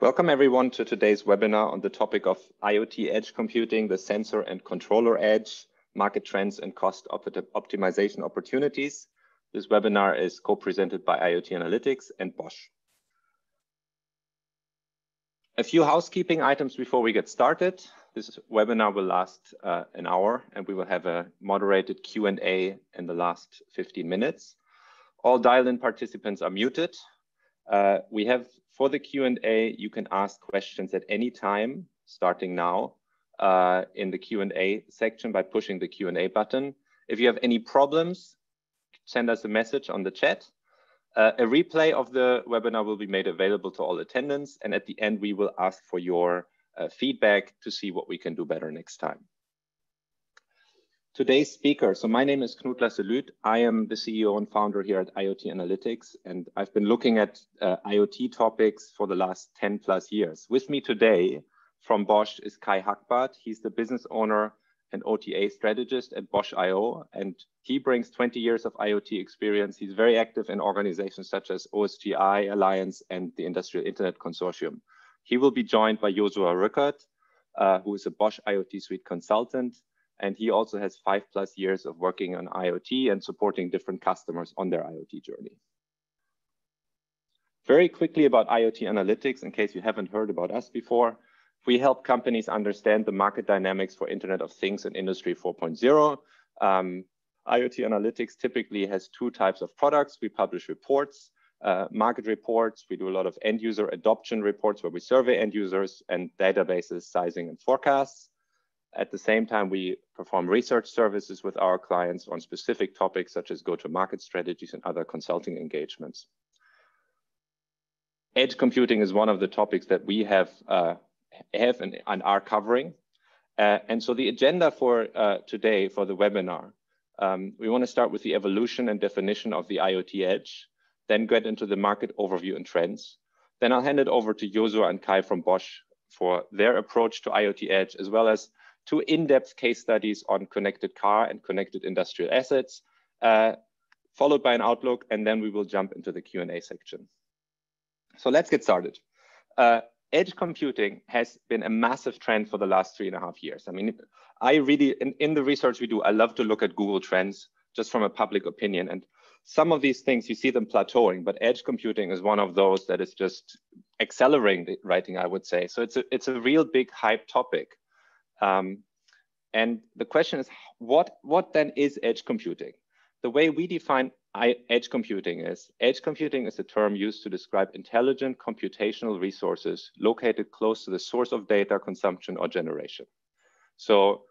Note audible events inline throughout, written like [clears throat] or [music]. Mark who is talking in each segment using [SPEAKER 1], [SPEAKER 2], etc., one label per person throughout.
[SPEAKER 1] Welcome everyone to today's webinar on the topic of IoT edge computing, the sensor and controller edge, market trends and cost optimization opportunities. This webinar is co-presented by IoT Analytics and Bosch. A few housekeeping items before we get started. This webinar will last uh, an hour and we will have a moderated Q&A in the last 15 minutes. All dial-in participants are muted. Uh, we have for the Q&A, you can ask questions at any time, starting now, uh, in the Q&A section by pushing the Q&A button. If you have any problems, send us a message on the chat. Uh, a replay of the webinar will be made available to all attendants. And at the end, we will ask for your uh, feedback to see what we can do better next time today's speaker. So my name is Knud Lasse I am the CEO and founder here at IoT Analytics, and I've been looking at uh, IoT topics for the last 10 plus years. With me today from Bosch is Kai Hackbarth. He's the business owner and OTA strategist at Bosch IO, and he brings 20 years of IoT experience. He's very active in organizations such as OSGI Alliance and the Industrial Internet Consortium. He will be joined by Josua Rückert, uh, who is a Bosch IoT Suite consultant, and he also has five plus years of working on IoT and supporting different customers on their IoT journey. Very quickly about IoT analytics, in case you haven't heard about us before, we help companies understand the market dynamics for Internet of Things and Industry 4.0. Um, IoT analytics typically has two types of products. We publish reports, uh, market reports. We do a lot of end user adoption reports where we survey end users and databases, sizing and forecasts. At the same time, we perform research services with our clients on specific topics such as go-to-market strategies and other consulting engagements. Edge computing is one of the topics that we have, uh, have and, and, are covering. Uh, and so the agenda for uh, today for the webinar, um, we want to start with the evolution and definition of the IoT edge, then get into the market overview and trends. Then I'll hand it over to Josua and Kai from Bosch for their approach to IoT edge, as well as two in-depth case studies on connected car and connected industrial assets, uh, followed by an outlook, and then we will jump into the Q&A section. So let's get started. Uh, edge computing has been a massive trend for the last three and a half years. I mean, I really, in, in the research we do, I love to look at Google Trends just from a public opinion. And some of these things, you see them plateauing, but edge computing is one of those that is just accelerating, the writing, I would say. So it's a, it's a real big hype topic. Um, and the question is, what, what then is edge computing? The way we define edge computing is, edge computing is a term used to describe intelligent computational resources located close to the source of data consumption or generation. So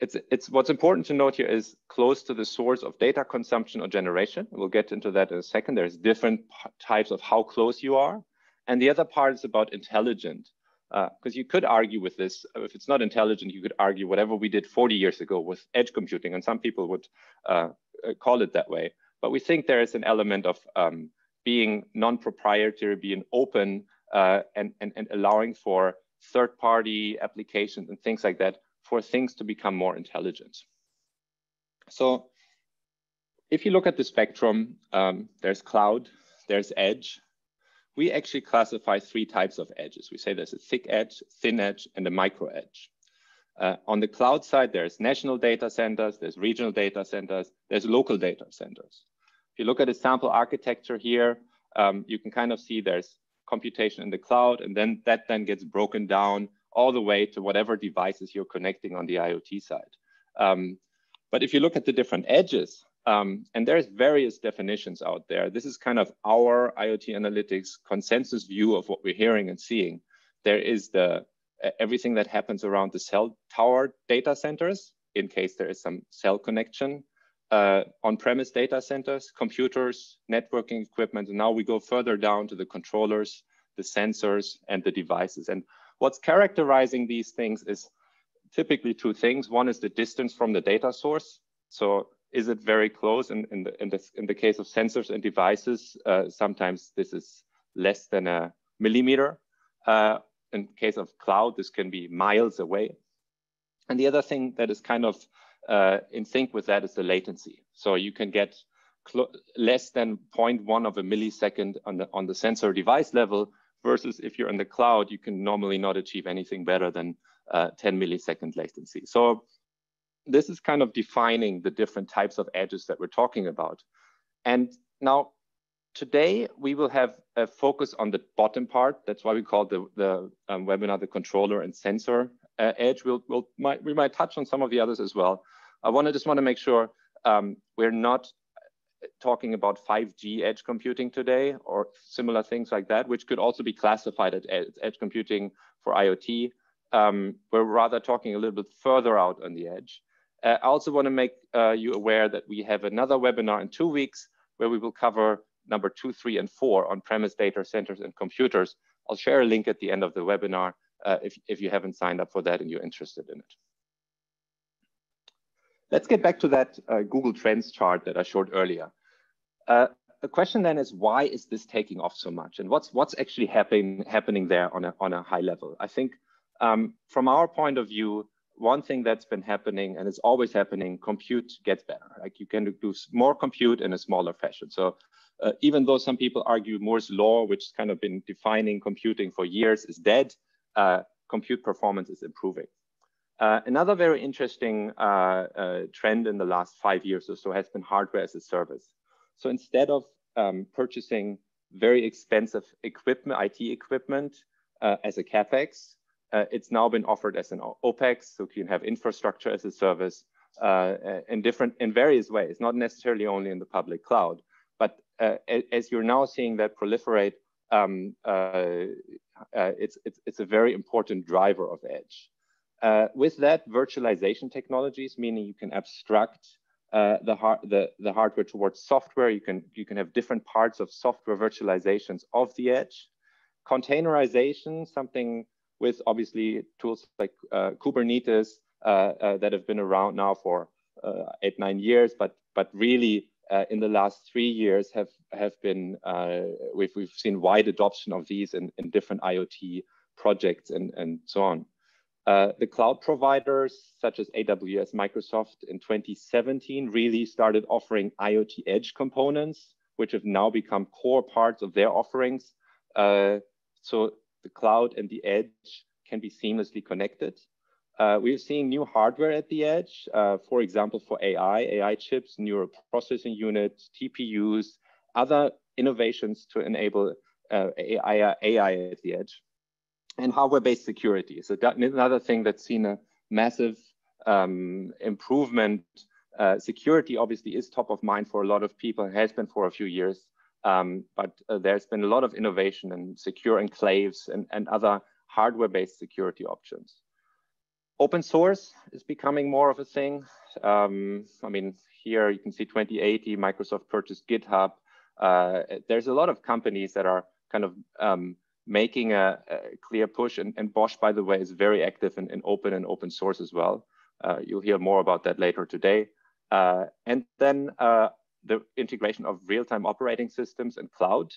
[SPEAKER 1] it's, it's what's important to note here is close to the source of data consumption or generation. We'll get into that in a second. There's different types of how close you are. And the other part is about intelligent because uh, you could argue with this, if it's not intelligent, you could argue whatever we did 40 years ago with edge computing, and some people would uh, uh, call it that way. But we think there is an element of um, being non-proprietary, being open, uh, and, and, and allowing for third-party applications and things like that for things to become more intelligent. So if you look at the spectrum, um, there's cloud, there's edge, we actually classify three types of edges. We say there's a thick edge, thin edge, and a micro edge. Uh, on the cloud side, there's national data centers, there's regional data centers, there's local data centers. If you look at a sample architecture here, um, you can kind of see there's computation in the cloud, and then that then gets broken down all the way to whatever devices you're connecting on the IoT side. Um, but if you look at the different edges, um, and there's various definitions out there. This is kind of our IoT analytics consensus view of what we're hearing and seeing. There is the everything that happens around the cell tower data centers in case there is some cell connection, uh, on-premise data centers, computers, networking equipment, and now we go further down to the controllers, the sensors, and the devices. And what's characterizing these things is typically two things. One is the distance from the data source. So is it very close? In, in, the, in, the, in the case of sensors and devices, uh, sometimes this is less than a millimeter. Uh, in case of cloud, this can be miles away. And the other thing that is kind of uh, in sync with that is the latency. So you can get less than 0.1 of a millisecond on the, on the sensor device level versus if you're in the cloud, you can normally not achieve anything better than uh, 10 millisecond latency. So this is kind of defining the different types of edges that we're talking about. And now today we will have a focus on the bottom part. That's why we call the, the um, webinar the controller and sensor uh, edge. We'll, we'll might, we might touch on some of the others as well. I want to just want to make sure um, we're not talking about 5G edge computing today or similar things like that, which could also be classified as edge computing for IoT. Um, we're rather talking a little bit further out on the edge. Uh, I also want to make uh, you aware that we have another webinar in two weeks where we will cover number two, three, and four on-premise data centers and computers. I'll share a link at the end of the webinar uh, if, if you haven't signed up for that and you're interested in it. Let's get back to that uh, Google Trends chart that I showed earlier. Uh, the question then is why is this taking off so much and what's what's actually happening happening there on a on a high level i think um, from our point of view one thing that's been happening and it's always happening compute gets better. Like you can do more compute in a smaller fashion. So uh, even though some people argue moore's law which has kind of been defining computing for years is dead uh, compute performance is improving. Uh, another very interesting uh, uh, trend in the last five years or so has been hardware as a service. So instead of um, purchasing very expensive equipment it equipment uh, as a capex uh, it's now been offered as an OPEX, so you can have infrastructure as a service uh, in different, in various ways, not necessarily only in the public cloud. But uh, as you're now seeing that proliferate, um, uh, uh, it's, it's, it's a very important driver of edge. Uh, with that, virtualization technologies, meaning you can abstract the, hard, the, the hardware towards software. You can, you can have different parts of software virtualizations of the edge. Containerization, something with obviously tools like uh, Kubernetes uh, uh, that have been around now for eight, nine years, but, but really in the last three years have, have been, we've, we've seen wide adoption of these in, in different IoT projects and, and so on. Uh, the cloud providers such as AWS, Microsoft in 2017 really started offering IoT edge components, which have now become core parts of their offerings. Uh, so the cloud and the edge can be seamlessly connected. Uh, we're seeing new hardware at the edge, uh, for example, for AI, AI chips, neural processing units, TPUs, other innovations to enable uh, AI, AI at the edge, and hardware-based security. So that, another thing that's seen a massive um, improvement. Uh, security obviously is top of mind for a lot of people, has been for a few years. Um, but uh, there's been a lot of innovation in secure enclaves and, and other hardware-based security options. Open source is becoming more of a thing. Um, I mean, here you can see 2080, Microsoft purchased GitHub. Uh, there's a lot of companies that are kind of um, making a, a, clear push. And, and, Bosch, by the way, is very active in, in open and open source as well. Uh, you'll hear more about that later today. Uh, and then uh, the integration of real-time operating systems and cloud.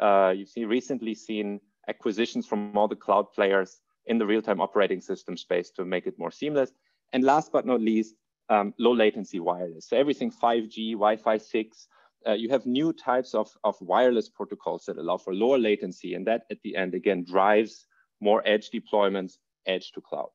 [SPEAKER 1] Uh, you've recently seen acquisitions from all the cloud players in the real-time operating system space to make it more seamless. And last but not least, um, low latency wireless. So everything 5G, Wi-Fi 6, uh, you have new types of, of wireless protocols that allow for lower latency. And that at the end, again, drives more edge deployments, edge to cloud.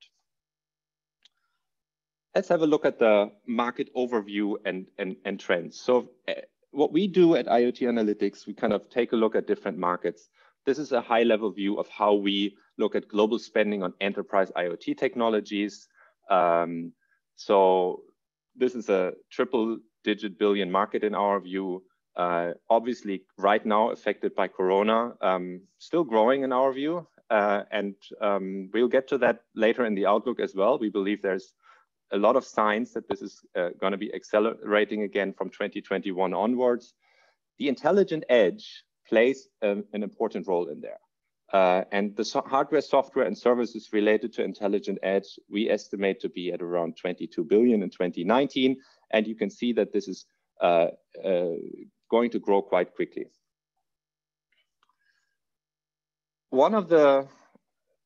[SPEAKER 1] Let's have a look at the market overview and, and, and trends. So uh, what we do at IoT Analytics, we kind of take a look at different markets. This is a high level view of how we look at global spending on enterprise IoT technologies. Um, so this is a triple digit billion market in our view. Uh, obviously, right now affected by Corona, um, still growing in our view. Uh, and um, we'll get to that later in the outlook as well. We believe there's a lot of signs that this is uh, going to be accelerating again from 2021 onwards. The intelligent edge plays um, an important role in there. Uh, and the so hardware, software, and services related to intelligent edge, we estimate to be at around 22 billion in 2019. And you can see that this is uh, uh going to grow quite quickly. One of the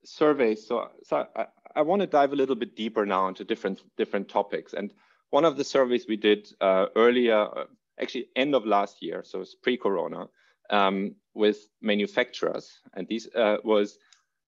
[SPEAKER 1] surveys, so, so I, I want to dive a little bit deeper now into different different topics. And one of the surveys we did uh, earlier, uh, actually end of last year, so it's pre-corona, um, with manufacturers, and these uh, was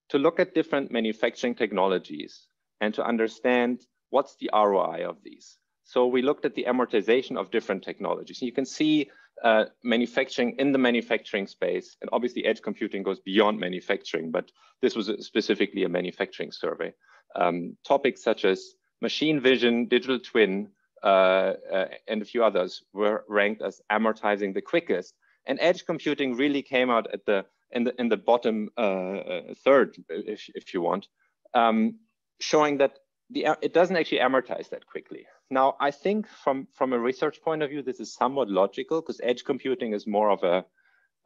[SPEAKER 1] to look at different manufacturing technologies and to understand what's the ROI of these. So we looked at the amortization of different technologies. You can see uh, manufacturing in the manufacturing space, and obviously edge computing goes beyond manufacturing, but this was specifically a manufacturing survey. Um, topics such as machine vision, digital twin, uh, uh, and a few others were ranked as amortizing the quickest. And edge computing really came out at the in the in the bottom uh, uh third, if if you want, um, showing that the it doesn't actually amortize that quickly. Now, I think from from a research point of view, this is somewhat logical because edge computing is more of a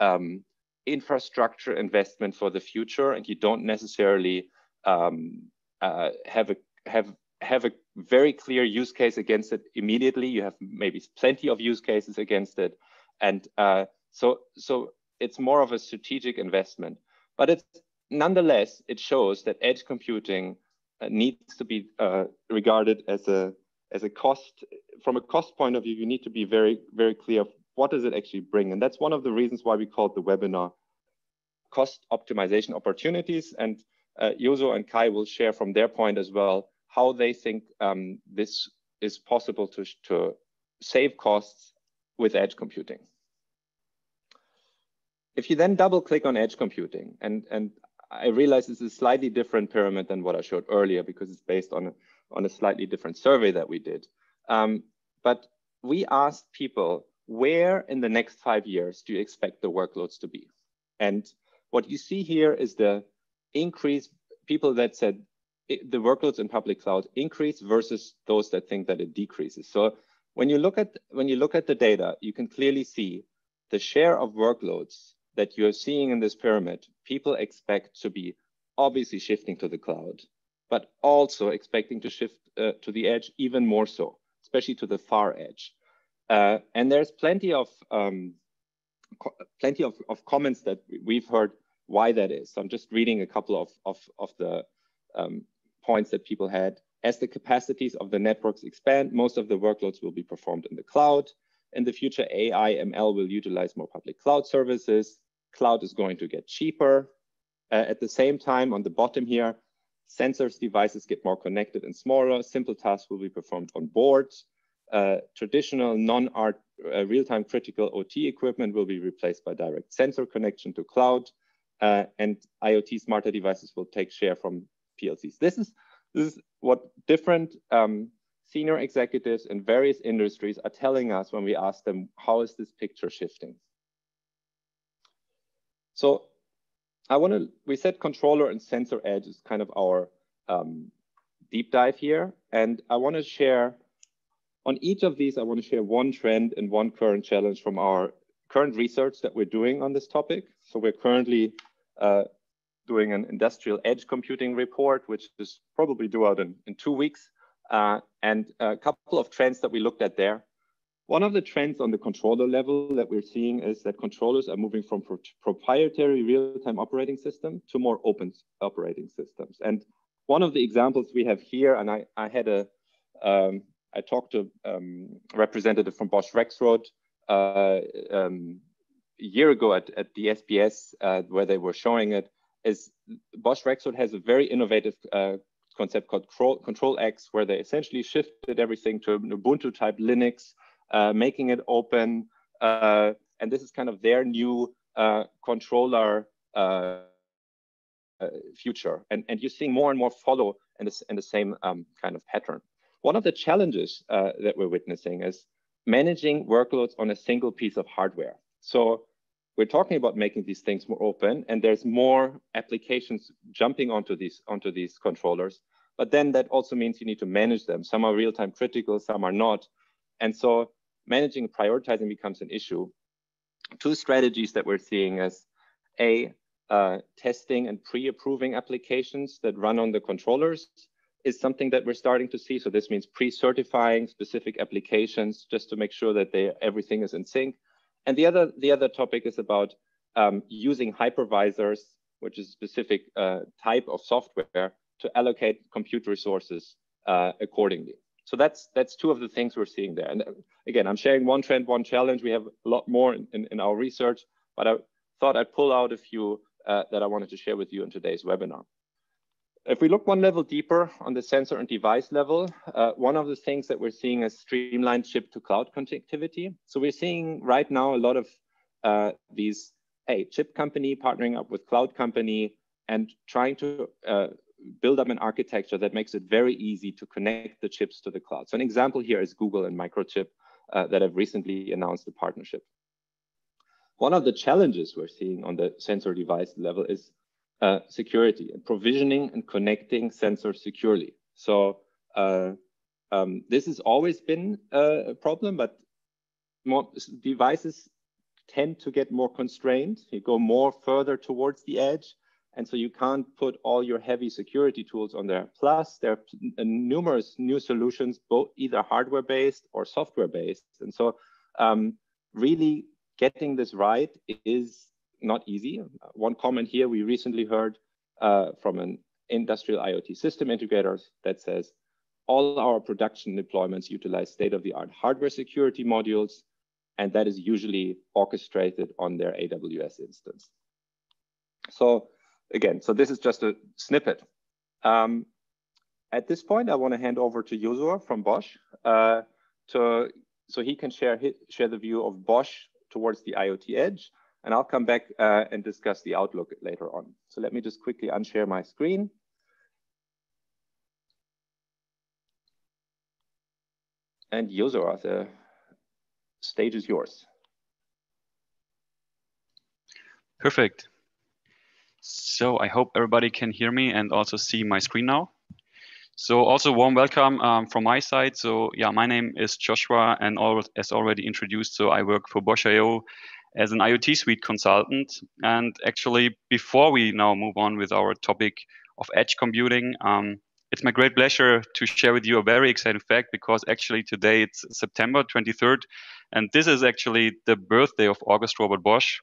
[SPEAKER 1] um, infrastructure investment for the future, and you don't necessarily um, uh, have a have have a very clear use case against it immediately. You have maybe plenty of use cases against it, and uh, so so it's more of a strategic investment. But it's nonetheless it shows that edge computing uh, needs to be uh, regarded as a as a cost from a cost point of view. You need to be very very clear what does it actually bring, and that's one of the reasons why we called the webinar cost optimization opportunities. And uh, and Kai will share from their point as well how they think um, this is possible to, to save costs with edge computing. If you then double click on edge computing, and, and I realize this is a slightly different pyramid than what I showed earlier because it's based on on a slightly different survey that we did. Um, but we asked people, where in the next five years do you expect the workloads to be? And what you see here is the increase, people that said it, the workloads in public cloud increase versus those that think that it decreases. So when you look at when you look at the data, you can clearly see the share of workloads that you're seeing in this pyramid. People expect to be obviously shifting to the cloud, but also expecting to shift uh, to the edge even more so, especially to the far edge. Uh, and there's plenty of um, plenty of, of comments that we've heard why that is. So I'm just reading a couple of, of, of the um, points that people had. As the capacities of the networks expand, most of the workloads will be performed in the cloud. In the future, AI, ML will utilize more public cloud services. Cloud is going to get cheaper. Uh, at the same time, on the bottom here, sensors devices get more connected and smaller. Simple tasks will be performed on boards. Uh, traditional non-art uh, real-time critical OT equipment will be replaced by direct sensor connection to cloud. Uh, and IoT smarter devices will take share from PLCs. This is, this is what different um, senior executives in various industries are telling us when we ask them, how is this picture shifting? So I want to, we said controller and sensor edge is kind of our um, deep dive here. And I want to share, on each of these, I want to share one trend and one current challenge from our current research that we're doing on this topic. So we're currently uh, doing an industrial edge computing report, which is probably due out in, in two weeks. Uh, and a couple of trends that we looked at there. One of the trends on the controller level that we're seeing is that controllers are moving from pro proprietary real-time operating system to more open operating systems. And one of the examples we have here, and I, I had a, um, I talked to um, representative from Bosch Rexroth uh, um, a year ago at, at the SPS uh, where they were showing it is Bosch Rexroth has a very innovative uh, concept called ctrlX, where they essentially shifted everything to an Ubuntu type Linux, making it open. Uh, and this is kind of their new uh, controller uh, uh, future. And, and you're seeing more and more follow in, this, in the same um, kind of pattern. One of the challenges that we're witnessing is managing workloads on a single piece of hardware. So we're talking about making these things more open and there's more applications jumping onto these onto these controllers but then that also means you need to manage them some are real-time critical some are not and so managing and prioritizing becomes an issue. Two strategies that we're seeing is a uh, testing and pre-approving applications that run on the controllers is something that we're starting to see. So this means pre-certifying specific applications just to make sure that they everything is in sync. And the other, the other topic is about um, using hypervisors, which is a specific uh, type of software to allocate compute resources uh, accordingly. So that's that's two of the things we're seeing there. And uh, again, I'm sharing one trend, one challenge. We have a lot more in, in, in our research, but I thought I'd pull out a few uh, that I wanted to share with you in today's webinar. If we look one level deeper on the sensor and device level, uh, one of the things that we're seeing is streamlined chip to cloud connectivity. So we're seeing right now a lot of uh, these, hey, chip company partnering up with cloud company and trying to uh, build up an architecture that makes it very easy to connect the chips to the cloud. So an example here is Google and Microchip uh, that have recently announced a partnership. One of the challenges we're seeing on the sensor device level is uh, security and provisioning and connecting sensors securely. So uh, um, this has always been a problem, but more devices tend to get more constrained. You go more further towards the edge. And so you can't put all your heavy security tools on there. Plus, there are numerous new solutions, both either hardware-based or software-based. And so um, really getting this right is not easy. One comment here we recently heard uh, from an industrial IoT system integrator that says all our production deployments utilize state-of-the-art hardware security modules, and that is usually orchestrated on their AWS instance. So again, so this is just a snippet. Um, at this point, I want to hand over to Josua from Bosch uh, to so he can share his, share the view of Bosch towards the IoT edge and I'll come back uh, and discuss the outlook later on. So let me just quickly unshare my screen. And Josua, the stage is yours.
[SPEAKER 2] Perfect. So I hope everybody can hear me and also see my screen now. So also warm welcome um, from my side. So yeah, my name is Josua and all, as already introduced, so I work for Bosch IO as an IoT suite consultant. And actually, before we now move on with our topic of edge computing, um, it's my great pleasure to share with you a very exciting fact because actually today it's September 23rd, and this is actually the birthday of August Robert Bosch.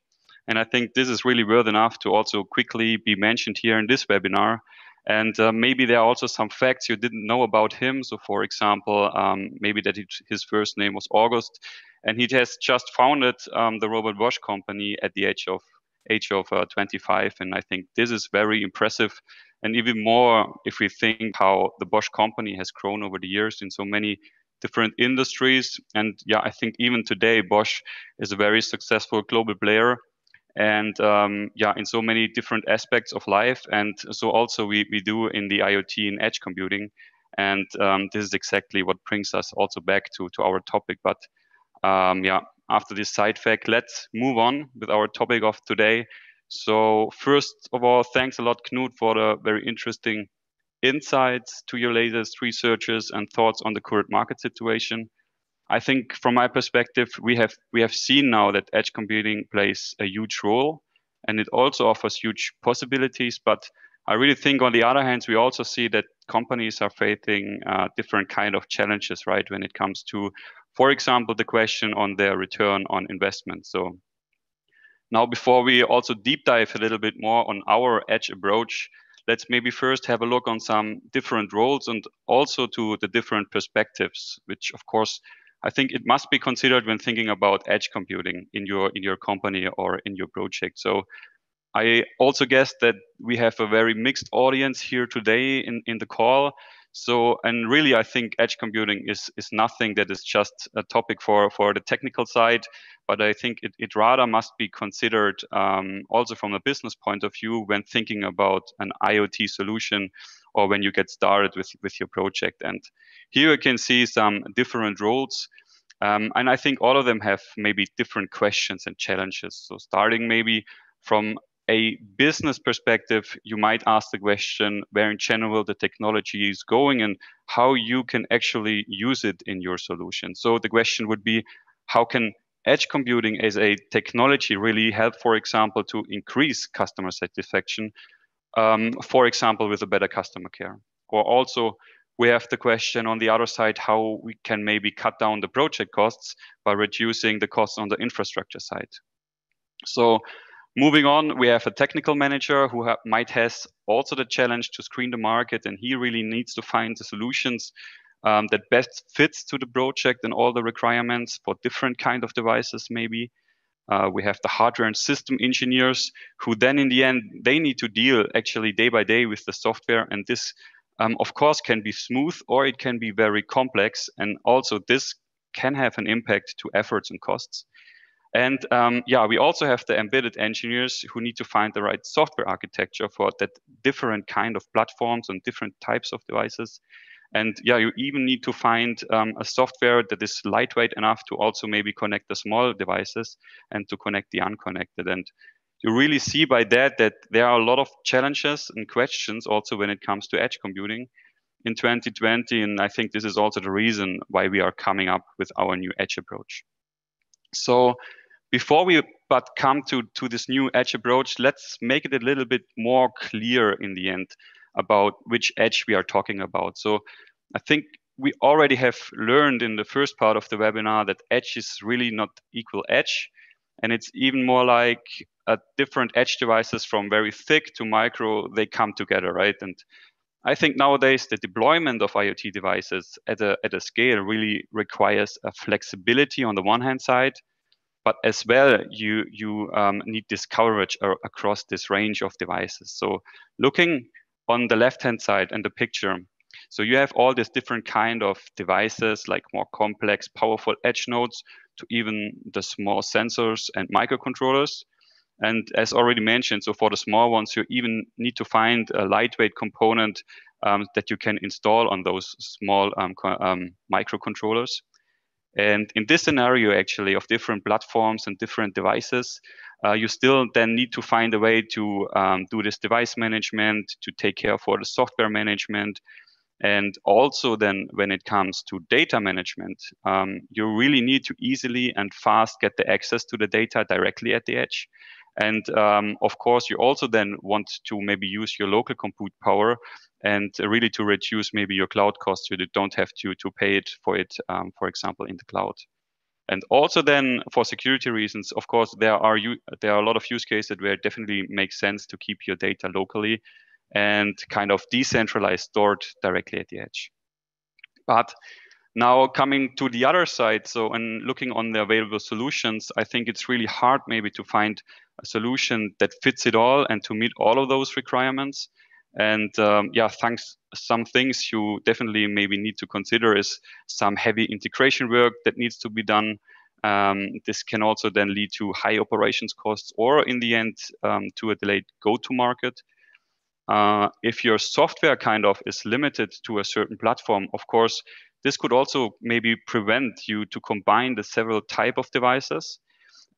[SPEAKER 2] And I think this is really worth enough to also quickly be mentioned here in this webinar. And uh, maybe there are also some facts you didn't know about him. So, for example, um, maybe that his first name was August, and he has just founded um, the Robert Bosch company at the age of age of uh, 25. And I think this is very impressive, and even more if we think how the Bosch company has grown over the years in so many different industries. And yeah, I think even today Bosch is a very successful global player and um, yeah, in so many different aspects of life. And so also we, we do in the IoT and edge computing. And um, this is exactly what brings us also back to, to our topic. But um, yeah, after this side fact, let's move on with our topic of today. So first of all, thanks a lot, Knud, for the very interesting insights to your latest researches and thoughts on the current market situation. I think from my perspective, we have we have seen now that edge computing plays a huge role, and it also offers huge possibilities. But I really think, on the other hand, we also see that companies are facing uh, different kind of challenges, right? When it comes to, for example, the question on their return on investment. So now, before we also deep dive a little bit more on our edge approach, let's maybe first have a look on some different roles and also to the different perspectives, which of course I think it must be considered when thinking about edge computing in your in your company or in your project. So I also guess that we have a very mixed audience here today in, in the call. So, and really, I think edge computing is, is nothing that is just a topic for, for the technical side, but I think it, it rather must be considered um, also from a business point of view when thinking about an IoT solution or when you get started with, with your project. And here you can see some different roles. Um, and I think all of them have maybe different questions and challenges. So starting maybe from a business perspective, you might ask the question where in general the technology is going and how you can actually use it in your solution. So the question would be, how can edge computing as a technology really help, for example, to increase customer satisfaction, um, for example, with a better customer care? Or also, we have the question on the other side how we can maybe cut down the project costs by reducing the costs on the infrastructure side. So Moving on, we have a technical manager who ha might has also the challenge to screen the market, and he really needs to find the solutions um, that best fits to the project and all the requirements for different kind of devices, maybe. Uh, we have the hardware and system engineers who then in the end, they need to deal actually day by day with the software. And this, um, of course, can be smooth or it can be very complex. And also this can have an impact to efforts and costs. And um, yeah, we also have the embedded engineers who need to find the right software architecture for that different kind of platforms and different types of devices. And yeah, you even need to find um, a software that is lightweight enough to also maybe connect the small devices and to connect the unconnected. And you really see by that that there are a lot of challenges and questions also when it comes to edge computing in 2020. And I think this is also the reason why we are coming up with our new edge approach. So before we but come to, to this new edge approach, let's make it a little bit more clear in the end about which edge we are talking about. So I think we already have learned in the first part of the webinar that edge is really not equal edge. And it's even more like a different edge devices from very thick to micro, they come together, right? And I think nowadays the deployment of IoT devices at a, at a scale really requires a flexibility on the one hand side, but as well you you um, need this coverage across this range of devices. So looking on the left hand side in the picture, so you have all these different kind of devices like more complex, powerful edge nodes to even the small sensors and microcontrollers. And as already mentioned, so for the small ones, you even need to find a lightweight component um, that you can install on those small um, um, microcontrollers. And in this scenario, actually, of different platforms and different devices, uh, you still then need to find a way to um, do this device management, to take care for the software management. And also then when it comes to data management, um, you really need to easily and fast get the access to the data directly at the edge. And um, of course, you also then want to maybe use your local compute power and really to reduce maybe your cloud costs so you don't have to, to pay it for it, um, for example, in the cloud. And also then for security reasons, of course, there are you there are a lot of use cases where it definitely makes sense to keep your data locally and kind of decentralized stored directly at the edge. But now coming to the other side, so and looking on the available solutions, I think it's really hard maybe to find a solution that fits it all and to meet all of those requirements. And um, yeah, thanks. Some things you definitely maybe need to consider is some heavy integration work that needs to be done. Um, this can also then lead to high operations costs, or in the end, um, to a delayed go-to-market. Uh, if your software kind of is limited to a certain platform, of course, this could also maybe prevent you to combine the several type of devices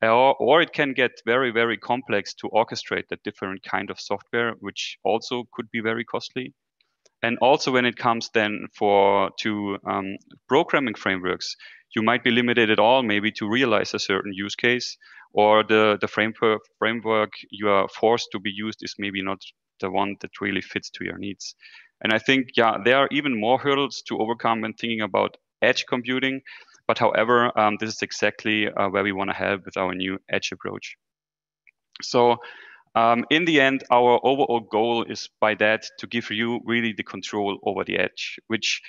[SPEAKER 2] or, or it can get very, very complex to orchestrate that different kind of software, which also could be very costly. And also when it comes then for to um, programming frameworks, you might be limited at all maybe to realize a certain use case or the, the framework, framework you are forced to be used is maybe not the one that really fits to your needs. And I think, yeah, there are even more hurdles to overcome when thinking about edge computing. But however, um, this is exactly uh, where we want to help with our new edge approach. So um, in the end, our overall goal is by that to give you really the control over the edge, which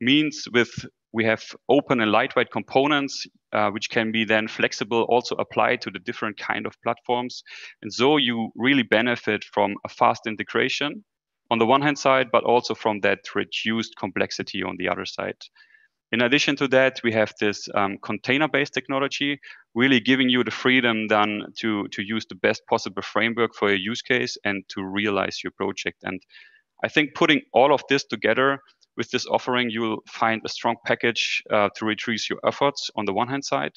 [SPEAKER 2] means with we have open and lightweight components, uh, which can be then flexible, also applied to the different kind of platforms. And so you really benefit from a fast integration on the one hand side, but also from that reduced complexity on the other side. In addition to that, we have this um, container-based technology, really giving you the freedom then to, to use the best possible framework for your use case and to realize your project. And I think putting all of this together with this offering, you'll find a strong package uh, to reduce your efforts on the one hand side,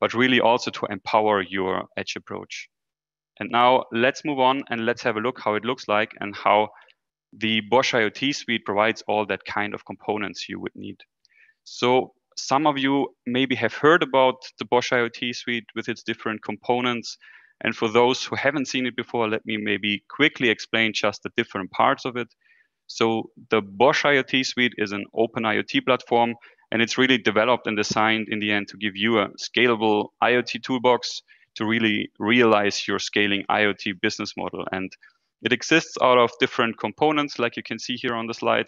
[SPEAKER 2] but really also to empower your edge approach. And now let's move on and let's have a look how it looks like and how the Bosch IoT suite provides all that kind of components you would need. So some of you maybe have heard about the Bosch IoT suite with its different components. And for those who haven't seen it before, let me maybe quickly explain just the different parts of it. So the Bosch IoT suite is an open IoT platform, and it's really developed and designed in the end to give you a scalable IoT toolbox to really realize your scaling IoT business model. And it exists out of different components, like you can see here on the slide.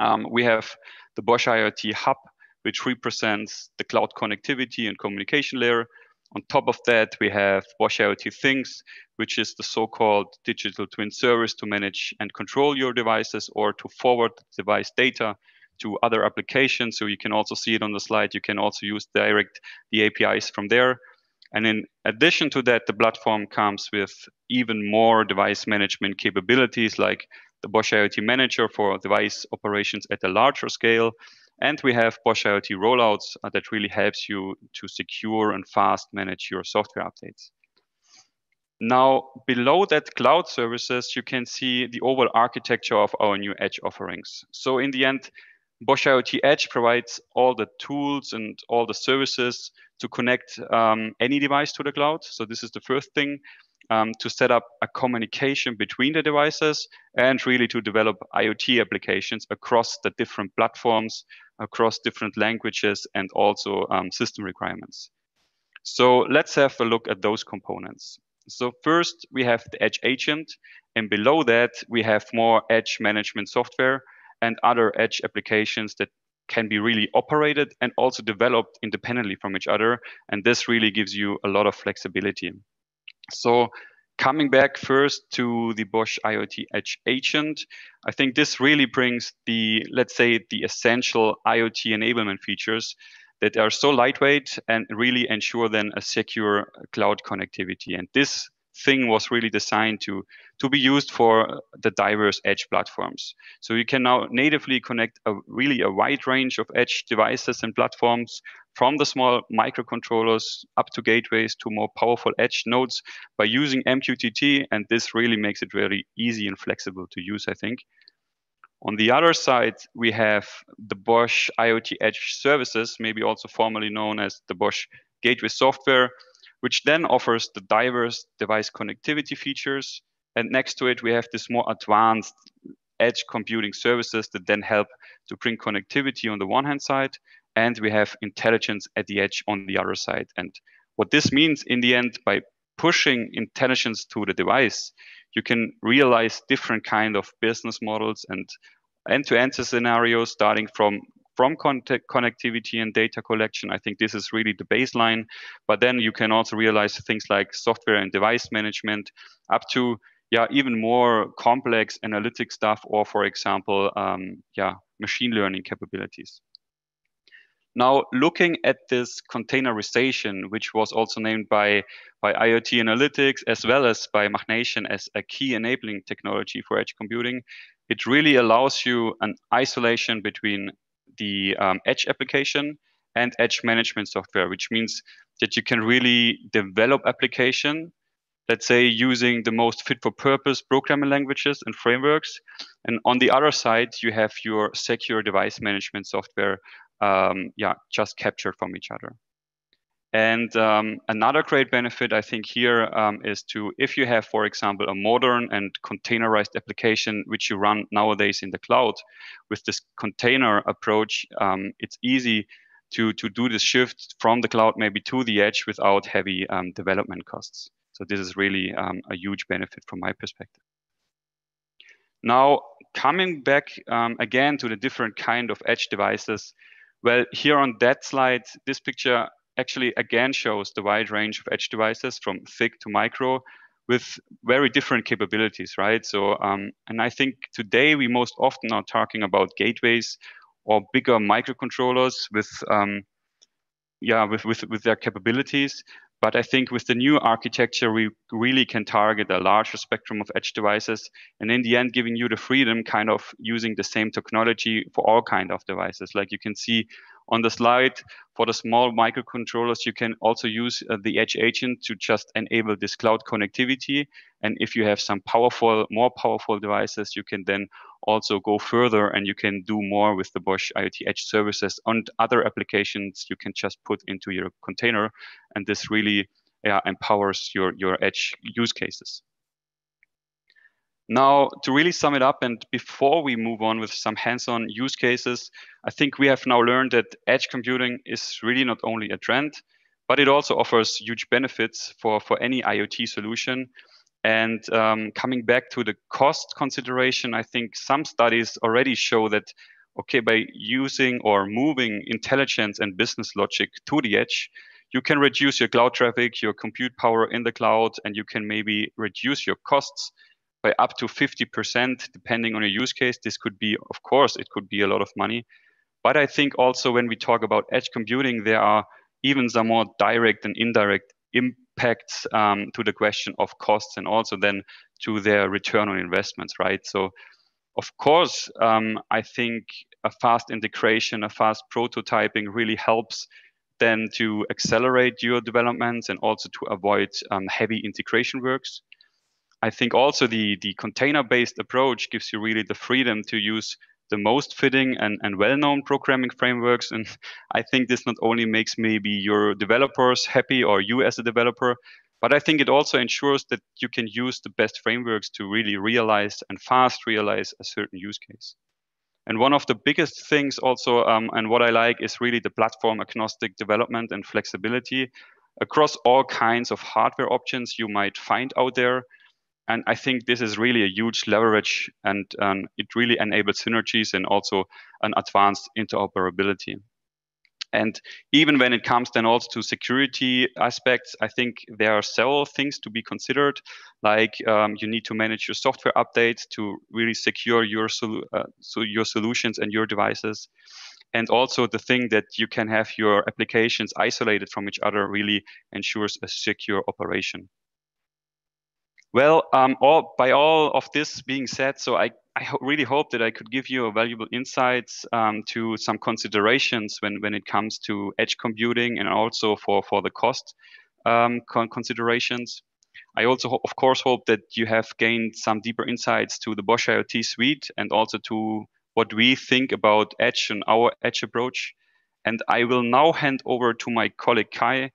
[SPEAKER 2] Um, we have the Bosch IoT Hub, which represents the cloud connectivity and communication layer. On top of that, we have Bosch IoT Things, which is the so-called digital twin service to manage and control your devices or to forward device data to other applications. So you can also see it on the slide. You can also use direct the APIs from there. And in addition to that, the platform comes with even more device management capabilities like the Bosch IoT Manager for device operations at a larger scale. And we have Bosch IoT rollouts uh, that really helps you to secure and fast manage your software updates. Now, below that cloud services, you can see the overall architecture of our new Edge offerings. So in the end, Bosch IoT Edge provides all the tools and all the services to connect um, any device to the cloud. So this is the first thing um, to set up a communication between the devices and really to develop IoT applications across the different platforms, across different languages, and also um, system requirements. So let's have a look at those components. So first we have the Edge agent, and below that we have more Edge management software and other edge applications that can be really operated and also developed independently from each other. And this really gives you a lot of flexibility. So coming back first to the Bosch IoT Edge agent, I think this really brings the, let's say, the essential IoT enablement features that are so lightweight and really ensure then a secure cloud connectivity. And this thing was really designed to to be used for the diverse edge platforms. So you can now natively connect a really a wide range of edge devices and platforms from the small microcontrollers up to gateways to more powerful edge nodes by using MQTT. And this really makes it very easy and flexible to use, I think. On the other side, we have the Bosch IoT Edge services, maybe also formerly known as the Bosch Gateway software, which then offers the diverse device connectivity features. And next to it, we have this more advanced edge computing services that then help to bring connectivity on the one hand side, and we have intelligence at the edge on the other side. And what this means in the end, by pushing intelligence to the device, you can realize different kind of business models and end-to-end scenarios starting from from connectivity and data collection. I think this is really the baseline. But then you can also realize things like software and device management up to yeah even more complex analytic stuff or for example um, yeah machine learning capabilities. Now, looking at this containerization, which was also named by, by IoT Analytics as well as by Magnation as a key enabling technology for edge computing, it really allows you an isolation between the um, edge application and edge management software, which means that you can really develop application, let's say using the most fit for purpose programming languages and frameworks. And on the other side, you have your secure device management software, um, yeah, just captured from each other. And um, another great benefit, I think, here um, is to if you have, for example, a modern and containerized application which you run nowadays in the cloud, with this container approach, um, it's easy to to do this shift from the cloud maybe to the edge without heavy um, development costs. So this is really um, a huge benefit from my perspective. Now, coming back um, again to the different kind of edge devices. Well, here on that slide, this picture actually again shows the wide range of edge devices from thick to micro with very different capabilities, right? So, um, and I think today we most often are talking about gateways or bigger microcontrollers with, um, yeah, with, with, with their capabilities. But I think with the new architecture, we really can target a larger spectrum of edge devices, and in the end, giving you the freedom, kind of using the same technology for all kind of devices. Like you can see on the slide, for the small microcontrollers, you can also use uh, the Edge agent to just enable this cloud connectivity. And if you have some powerful, more powerful devices, you can then also go further and you can do more with the Bosch IoT Edge services and other applications you can just put into your container. And this really yeah, empowers your, your Edge use cases. Now, to really sum it up, and before we move on with some hands-on use cases, I think we have now learned that edge computing is really not only a trend, but it also offers huge benefits for, for any IoT solution. And um, coming back to the cost consideration, I think some studies already show that, okay, by using or moving intelligence and business logic to the edge, you can reduce your cloud traffic, your compute power in the cloud, and you can maybe reduce your costs by up to 50%, depending on your use case. This could be, of course, it could be a lot of money. But I think also when we talk about edge computing, there are even some more direct and indirect impacts um, to the question of costs and also then to their return on investments, right? So, of course, um, I think a fast integration, a fast prototyping really helps then to accelerate your developments and also to avoid um, heavy integration works. I think also the, the container-based approach gives you really the freedom to use the most fitting and, and well-known programming frameworks. And [laughs] I think this not only makes maybe your developers happy or you as a developer, but I think it also ensures that you can use the best frameworks to really realize and fast realize a certain use case. And one of the biggest things also, um, and what I like is really the platform agnostic development and flexibility across all kinds of hardware options you might find out there. And I think this is really a huge leverage and um, it really enables synergies and also an advanced interoperability. And even when it comes then also to security aspects, I think there are several things to be considered. Like um, you need to manage your software updates to really secure your sol uh, so your solutions and your devices. And also the thing that you can have your applications isolated from each other really ensures a secure operation. Well, um, all, by all of this being said, so I, I ho really hope that I could give you a valuable insights um, to some considerations when, when it comes to edge computing and also for, for the cost um, con considerations. I also, of course, hope that you have gained some deeper insights to the Bosch IoT suite and also to what we think about edge and our edge approach. And I will now hand over to my colleague Kai,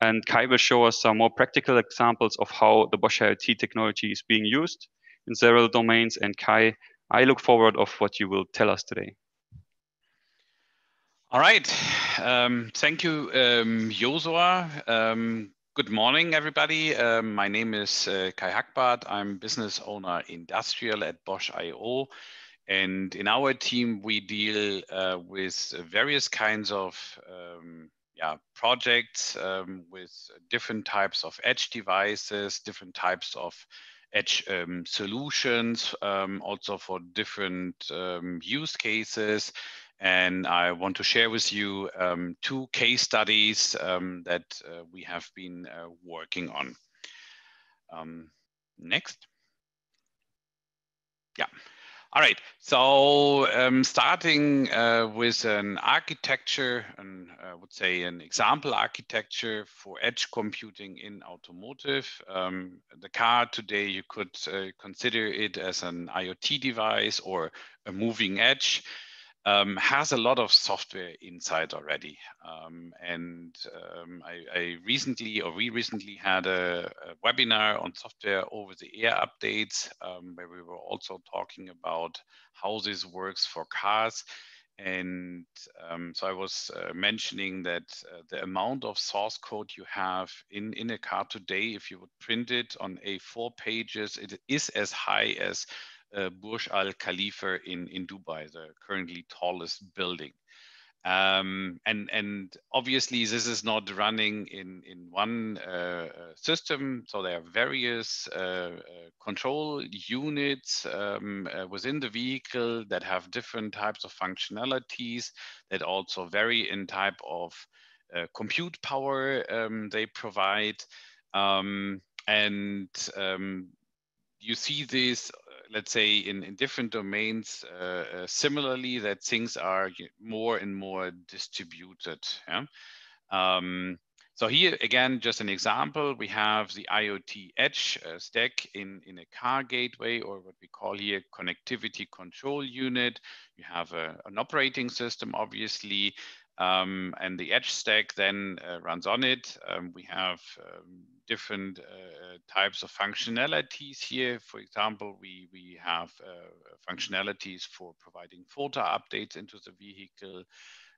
[SPEAKER 2] and Kai will show us some more practical examples of how the Bosch IoT technology is being used in several domains. And Kai, I look forward of what you will tell us today.
[SPEAKER 3] All right. Um, thank you, um, Josua. Um, good morning, everybody. Um, my name is uh, Kai Hackbarth. I'm business owner industrial at Bosch IO. And in our team, we deal uh, with various kinds of um, yeah, projects um, with different types of edge devices, different types of edge um, solutions, um, also for different um, use cases. And I want to share with you um, two case studies um, that uh, we have been uh, working on. next. Yeah. All right, so um, starting uh, with an architecture, and I would say an example architecture for edge computing in automotive. Um, the car today, you could uh, consider it as an IoT device or a moving edge um, has a lot of software inside already. Um, and um, I, I, recently, or we recently had a, a, webinar on software over the air updates, um, where we were also talking about how this works for cars. And um, so I was uh, mentioning that uh, the amount of source code you have in, in a car today, if you would print it on A4 pages, it is as high as uh, Burj Al Khalifa in, in Dubai, the currently tallest building. Um, and and obviously this is not running in in one uh, uh system so there are various uh, uh control units um, uh, within the vehicle that have different types of functionalities that also vary in type of compute power um, they provide um, and um, you see this let's say in, in different domains uh, uh, similarly that things are more and more distributed yeah? um, so here again just an example we have the iot edge uh, stack in in a car gateway or what we call here connectivity control unit you have a, an operating system obviously um, and the edge stack then uh, runs on it. Um, we have um, different uh, types of functionalities here. For example, we, we have uh, functionalities for providing FOTA updates into the vehicle,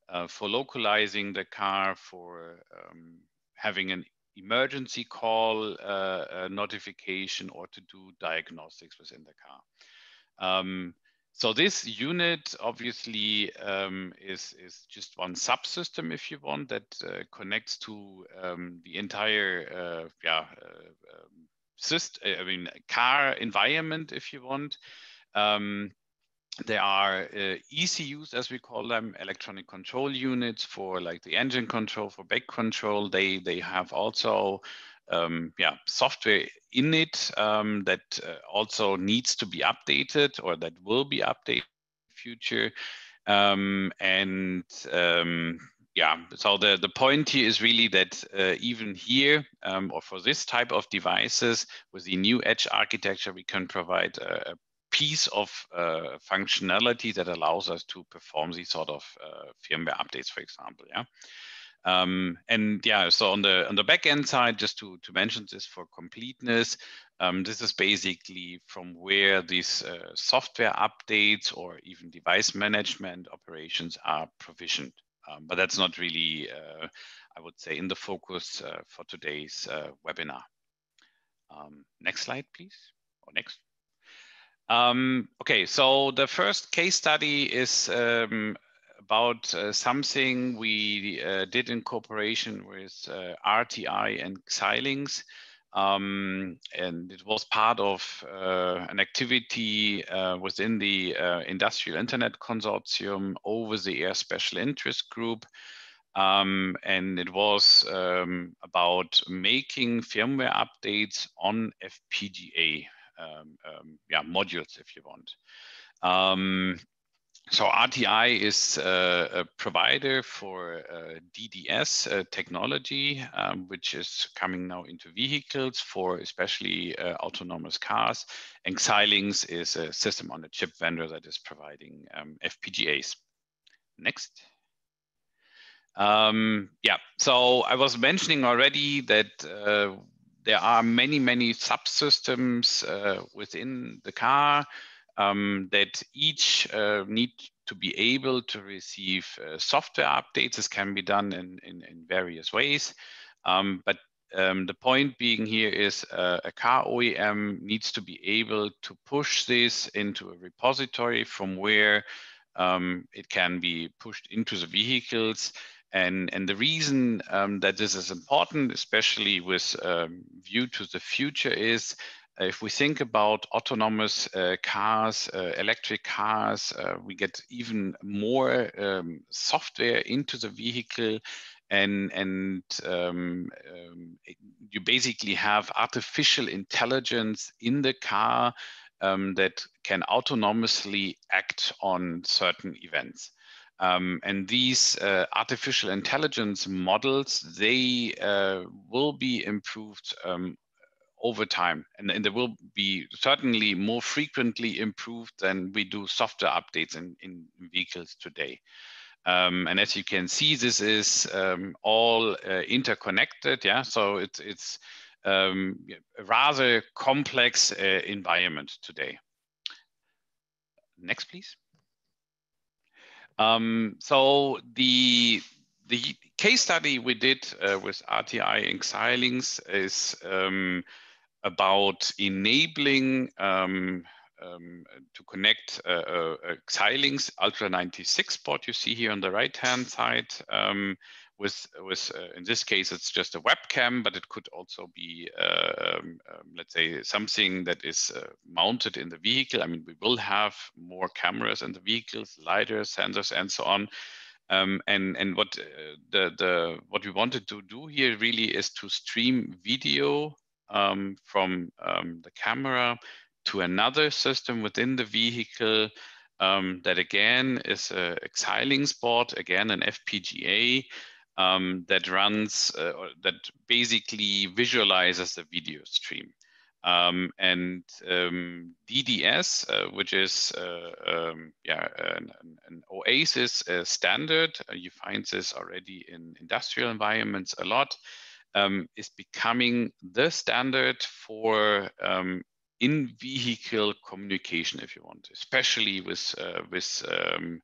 [SPEAKER 3] uh, for localizing the car, for um, having an emergency call uh, notification or to do diagnostics within the car. So this unit obviously um, is, is just one subsystem, if you want, that uh, connects to um, the entire uh, yeah, uh, um, system, I mean, car environment, if you want. Um, there are uh, ECUs, as we call them, electronic control units for like the engine control, for brake control. They, they have also um, yeah, software in it um, that uh, also needs to be updated or that will be updated in the future. Um, and um, yeah, so the, the point here is really that uh, even here, um, or for this type of devices, with the new edge architecture, we can provide a, a piece of uh, functionality that allows us to perform these sort of uh, firmware updates, for example. Yeah. Um, and yeah, so on the on the backend side, just to, to mention this for completeness, um, this is basically from where these uh, software updates or even device management operations are provisioned. Um, but that's not really, uh, I would say, in the focus uh, for today's uh, webinar. Um, next slide, please, or next. Um, okay, so the first case study is um, about uh, something we uh, did in cooperation with uh, RTI and Xilinx. Um, and it was part of uh, an activity uh, within the uh, Industrial Internet Consortium over the Air Special Interest Group. Um, and it was um, about making firmware updates on FPGA um, um, yeah, modules, if you want. So RTI is uh, a provider for uh, DDS uh, technology, um, which is coming now into vehicles for especially autonomous cars. And Xilinx is a system on a chip vendor that is providing um, FPGAs. Next. Um, yeah, so I was mentioning already that there are many, many subsystems within the car um, that each uh, need to be able to receive uh, software updates. This can be done in, in, in various ways. Um, but um, the point being here is uh, a car OEM needs to be able to push this into a repository from where um, it can be pushed into the vehicles. And, and the reason um, that this is important, especially with um, view to the future, is if we think about autonomous uh, cars, uh, electric cars, uh, we get even more um, software into the vehicle and, and um, um, you basically have artificial intelligence in the car um, that can autonomously act on certain events. Um, and these uh, artificial intelligence models, they uh, will be improved um, over time and, and, they will be certainly more frequently improved than we do software updates in, in vehicles today. Um, and as you can see, this is um, all uh, interconnected. Yeah, so it's it's um, a rather complex uh, environment today. Next, please. Um, so the the case study we did uh, with RTI and Xilinx is um, about enabling um, um, to connect a, a Xilinx Ultra 96 port you see here on the right hand side um, with, with uh, in this case it's just a webcam but it could also be uh, um, um, let's say something that is uh, mounted in the vehicle. I mean we will have more cameras in the vehicles lidar sensors and so on. Um, and and what uh, the the what we wanted to do here really is to stream video um, from um, the camera to another system within the vehicle um, that again is a Xilinx board, again an FPGA um, that runs, uh, that basically visualizes the video stream. Um, and um, DDS, uh, which is uh, yeah an, an OASIS uh, standard, uh, you find this already in industrial environments a lot um, is becoming the standard for um, in-vehicle communication, if you want, especially with uh, with um,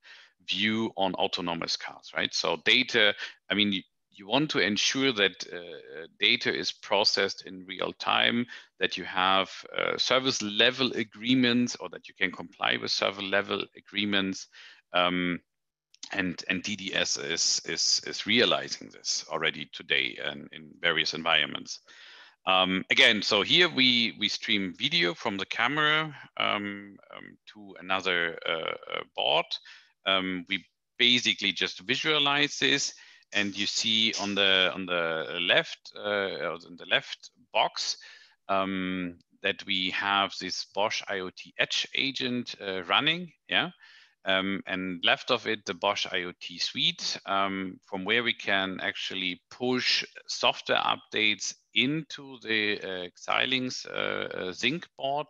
[SPEAKER 3] view on autonomous cars, right? So data, I mean, you, you want to ensure that uh, data is processed in real time, that you have uh, service level agreements or that you can comply with service level agreements. Um, and, and DDS is, is, is realizing this already today and in various environments. Um, again, so here we, we stream video from the camera um, um, to another uh, uh board. Um, we basically just visualize this and you see on the on the left uh, in the left box um, that we have this Bosch IoT Edge agent uh, running, yeah, um, and left of it the Bosch IoT suite, um, from where we can actually push software updates into the uh, Xilinx uh, Zynq board.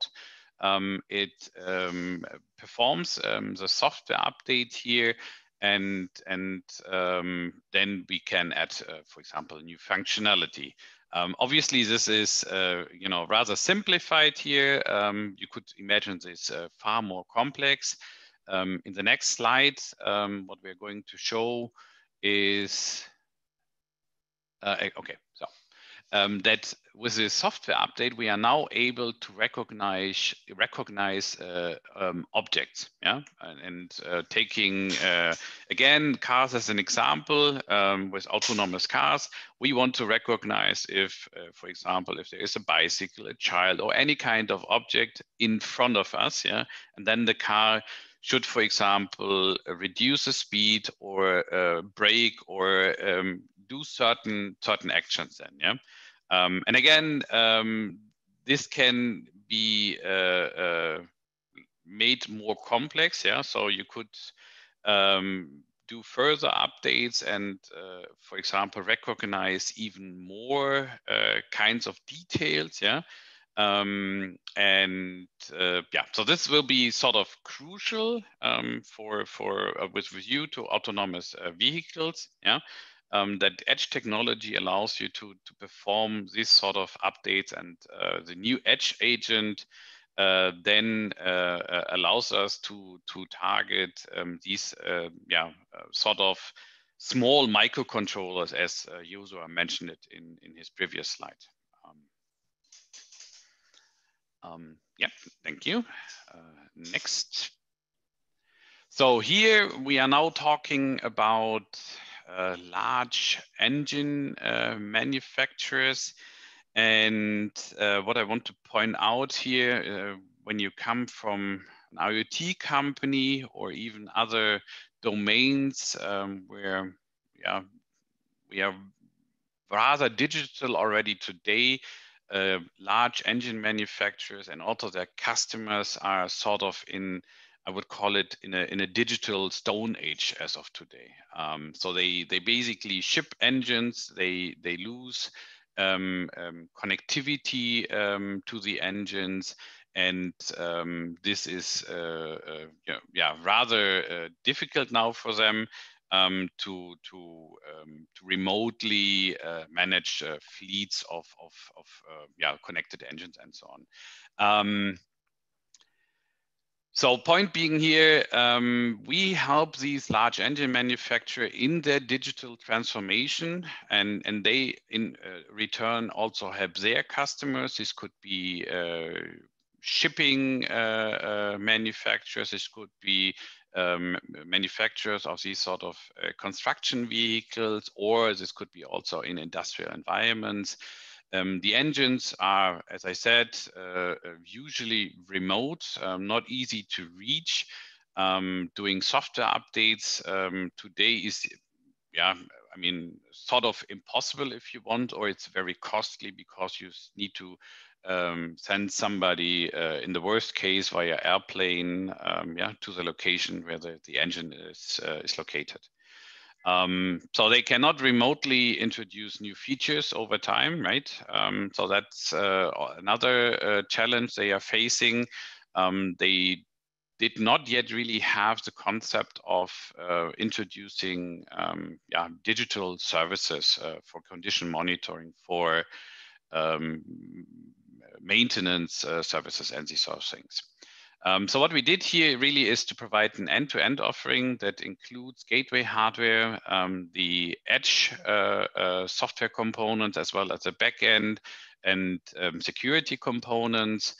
[SPEAKER 3] Um, it um, performs um, the software update here and and um, then we can add, uh, for example, new functionality. Um, obviously, this is uh, you know rather simplified here. Um, you could imagine this uh, far more complex. Um, in the next slide, um, what we're going to show is uh, okay. So um, that with the software update, we are now able to recognize recognize uh, um, objects. Yeah, and, and uh, taking uh, again cars as an example um, with autonomous cars, we want to recognize if, uh, for example, if there is a bicycle, a child, or any kind of object in front of us. Yeah, and then the car should, for example, reduce the speed or uh, brake or um, do certain certain actions. Then, yeah. Um, and again, um, this can be uh, uh, made more complex. Yeah, so you could um, do further updates and, uh, for example, recognize even more uh, kinds of details. Yeah. Um, and uh, yeah, so this will be sort of crucial um, for for uh, with review to autonomous vehicles. Yeah, um, that edge technology allows you to, to perform this sort of updates and uh, the new edge agent uh, then uh, uh allows us to, to target um, these uh, yeah, uh, sort of small microcontrollers as uh, mentioned it in, in his previous slide. Um, yeah, thank you. next. So here we are now talking about uh, large engine uh, manufacturers. And uh, what I want to point out here, when you come from an IoT company or even other domains um, where yeah, we are rather digital already today, uh, large engine manufacturers and also their customers are sort of in I would call it in a in a digital stone age as of today. Um, so they they basically ship engines, they they lose um, um, connectivity um, to the engines, and um, this is uh, uh, yeah, yeah, rather uh, difficult now for them. Um, to to um, to remotely uh, manage uh, fleets of of, of uh, yeah connected engines and so on. Um, so point being here, um, we help these large engine manufacturer in their digital transformation and, and they in uh, return also help their customers. This could be uh, shipping uh, uh manufacturers, this could be um, manufacturers of these sort of uh, construction vehicles, or this could be also in industrial environments. Um, the engines are, as I said, uh, usually remote, um, not easy to reach. Um, doing software updates um, today is, yeah, I mean, sort of impossible if you want, or it's very costly because you need to um, send somebody, uh, in the worst case, via airplane, um, yeah, to the location where the, the engine is, uh, is located. Um, so they cannot remotely introduce new features over time, right? Um, so that's uh, another uh, challenge they are facing. Um, they did not yet really have the concept of uh, introducing um, yeah, digital services uh, for condition monitoring for um, maintenance uh, services and these sort of things. Um, so what we did here really is to provide an end-to-end -end offering that includes gateway hardware, um, the edge uh, uh, software components, as well as the backend and um, security components.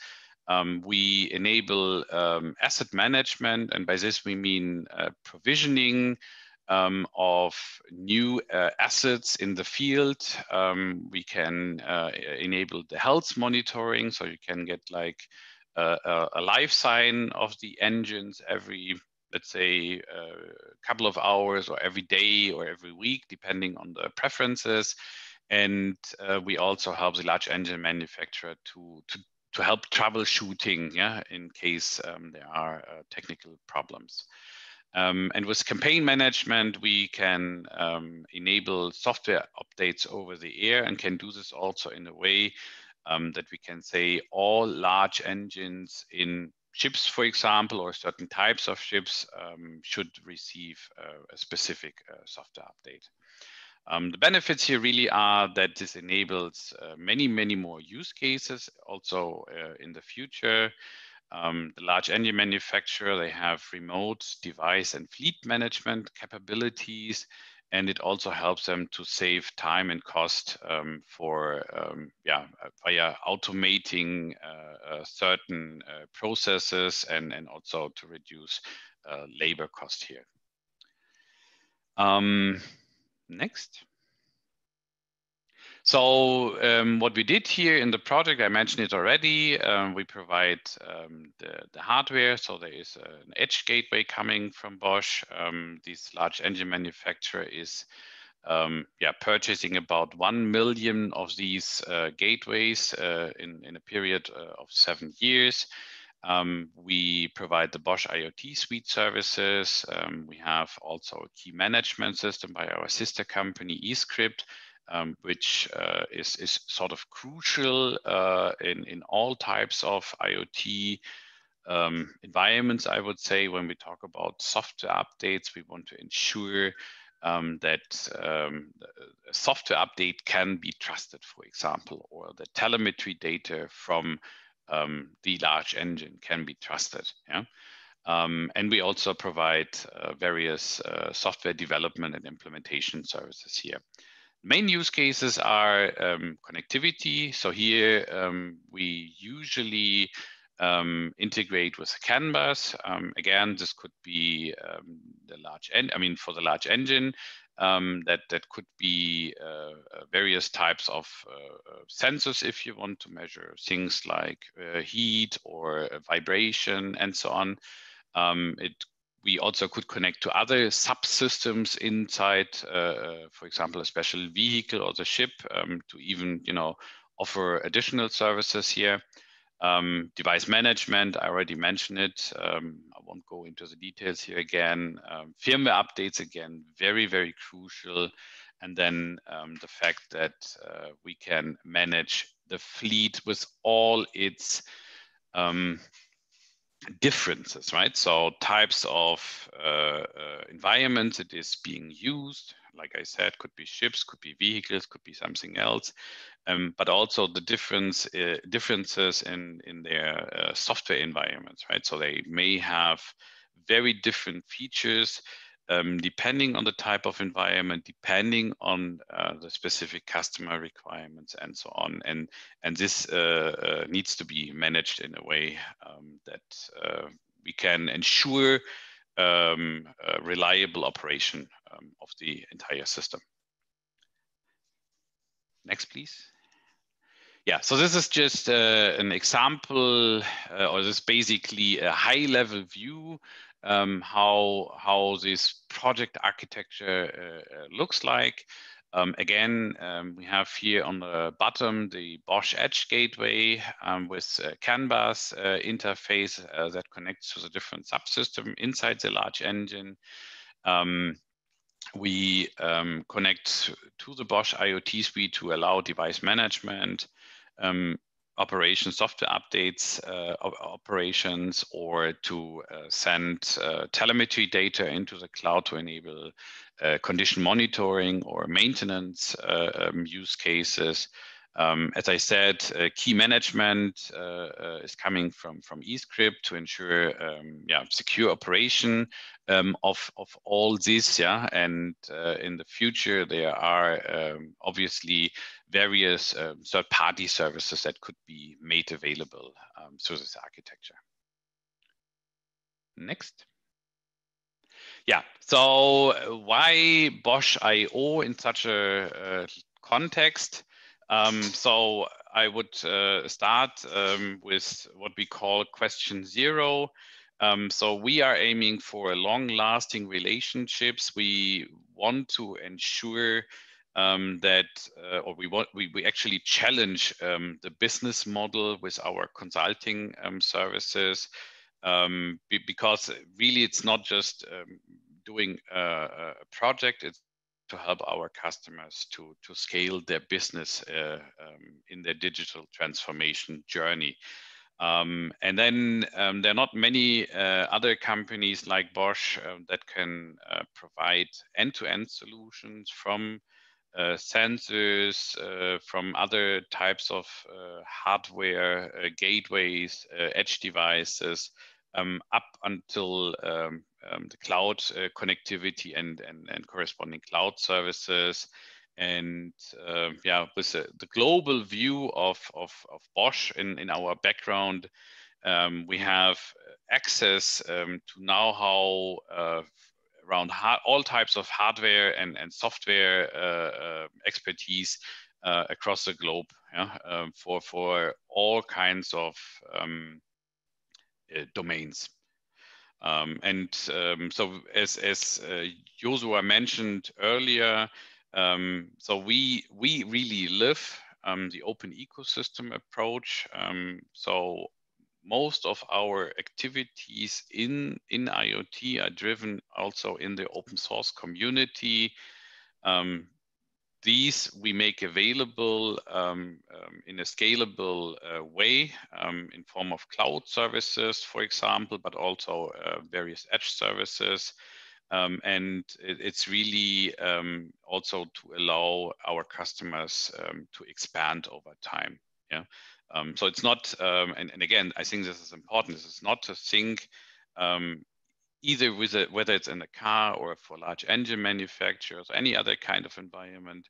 [SPEAKER 3] Um, we enable um, asset management, and by this we mean uh, provisioning um, of new uh, assets in the field. Um, we can uh, enable the health monitoring, so you can get like a, a life sign of the engines every, let's say, a uh, couple of hours or every day or every week, depending on the preferences. And uh, we also help the large engine manufacturer to, to, to help troubleshooting yeah, in case um, there are uh, technical problems. Um, and with campaign management, we can um, enable software updates over the air and can do this also in a way um, that we can say all large engines in ships, for example, or certain types of ships um, should receive uh, a specific uh, software update. Um, the benefits here really are that this enables uh, many, many more use cases also uh, in the future. Um, the large engine manufacturer, they have remote device and fleet management capabilities, and it also helps them to save time and cost um, for, um, yeah, via automating uh, uh, certain uh, processes and, and also to reduce uh, labor cost here. Um, next. So um, what we did here in the project, I mentioned it already, um, we provide um, the, the, hardware. So there is an edge gateway coming from Bosch. Um, this large engine manufacturer is um, yeah, purchasing about 1 million of these uh, gateways uh, in, in a period uh, of seven years. Um, we provide the Bosch IoT suite services. We have also a key management system by our sister company, ESCRYPT, um, which uh, is, is sort of crucial uh, in, in all types of IoT um, environments, I would say, when we talk about software updates, we want to ensure um, that um, a software update can be trusted, for example, or the telemetry data from um, the large engine can be trusted. Yeah? Um, and we also provide uh, various uh, software development and implementation services here. Main use cases are um, connectivity. So here um, we usually um, integrate with CAN bus. Um, again, this could be um, the large end. I mean, for the large engine, um, that that could be uh, uh, various types of uh, sensors if you want to measure things like uh, heat or vibration and so on. it we also could connect to other subsystems inside, uh, for example, a special vehicle or the ship um, to even, you know, offer additional services here. Um, device management, I already mentioned it. Um, I won't go into the details here again. Um, firmware updates, again, very, very crucial. And then um, the fact that uh, we can manage the fleet with all its um, differences, right? So types of uh, uh, environments it is being used, like I said, could be ships, could be vehicles, could be something else, um, but also the difference uh, differences in in their uh, software environments, right? So they may have very different features um, depending on the type of environment, depending on uh, the specific customer requirements and so on. And, and this uh, uh, needs to be managed in a way um, that uh, we can ensure um, reliable operation um, of the entire system. Next, please. Yeah, so this is just uh, an example, uh, or this is basically a high level view um, how how this project architecture uh, uh, looks like. Um, again, um, we have here on the bottom the Bosch Edge Gateway um, with uh, CAN bus uh, interface uh, that connects to the different subsystem inside the large engine. Um, we um, connect to the Bosch IoT suite to allow device management. Operation software updates uh, operations or to uh, send uh, telemetry data into the cloud to enable uh, condition monitoring or maintenance uh, um, use cases. Um, as I said, uh, key management is coming from from ESCRYPT to ensure um, yeah secure operation um, of of all this yeah and uh, in the future there are um, obviously various um, third party services that could be made available um, through this architecture. Next. Yeah, so why Bosch IO in such a, a context? Um, so I would uh, start um, with what we call question zero. Um, so we are aiming for long-lasting relationships. We want to ensure um, that, uh, or we want, we, we actually challenge um, the business model with our consulting um, services um, be, because really it's not just um, doing a, a, project, it's to help our customers to, to scale their business uh, in their digital transformation journey. Um, and then um, there are not many uh, other companies like Bosch uh, that can uh, provide end-to-end -end solutions from uh, sensors, uh, from other types of hardware, gateways, edge devices, um, up until um, um, the cloud uh, connectivity and, and, and corresponding cloud services. And uh, yeah, with the, the, global view of, of, of Bosch in, in our background, um, we have access um, to know-how uh, around all types of hardware and, and software uh, uh, expertise uh, across the globe yeah, um, for, for all kinds of um, uh, domains. Um, and um, so as, as uh, Josua mentioned earlier, um, so we, we really live um, the open ecosystem approach. Um, so most of our activities in, in IoT are driven also in the open source community. Um, these we make available um, um, in a scalable uh, way in form of cloud services, for example, but also uh, various edge services. Um, and it, it's really um, also to allow our customers um, to expand over time. Yeah. so it's not, and, and, again, I think this is important. This is not to think either with a, whether it's in a car or for large engine manufacturers, any other kind of environment,